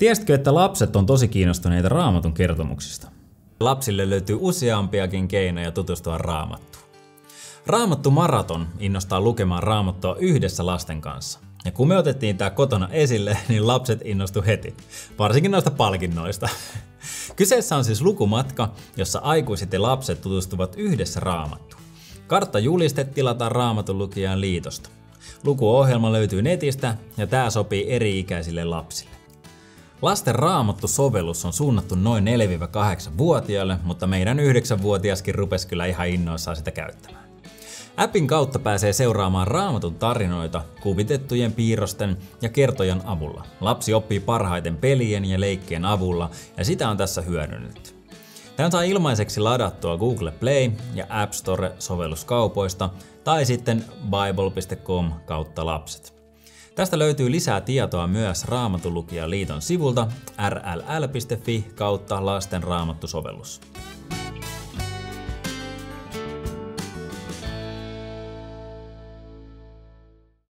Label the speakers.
Speaker 1: Tiesitkö, että lapset on tosi kiinnostuneita raamatun kertomuksista? Lapsille löytyy useampiakin keinoja tutustua raamattuun. Raamattu Maraton innostaa lukemaan raamattua yhdessä lasten kanssa. Ja kun me otettiin tämä kotona esille, niin lapset innostu heti. Varsinkin noista palkinnoista. Kyseessä on siis lukumatka, jossa aikuiset ja lapset tutustuvat yhdessä raamattuun. Kartta juliste tilataan raamatun lukijan liitosta. Lukuohjelma löytyy netistä ja tämä sopii eri-ikäisille lapsille. Lasten raamattu-sovellus on suunnattu noin 4-8-vuotiaille, mutta meidän 9-vuotiaskin rupesi kyllä ihan innoissaan sitä käyttämään. Appin kautta pääsee seuraamaan raamatun tarinoita kuvitettujen piirrosten ja kertojan avulla. Lapsi oppii parhaiten pelien ja leikkien avulla ja sitä on tässä hyödynnetty. Tämän saa ilmaiseksi ladattua Google Play ja App Store sovelluskaupoista tai sitten bible.com kautta lapset. Tästä löytyy lisää tietoa myös Raamatulukijan liiton sivulta rll.fi kautta lasten raamattusovellus.